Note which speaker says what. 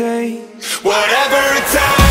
Speaker 1: takes Whatever it takes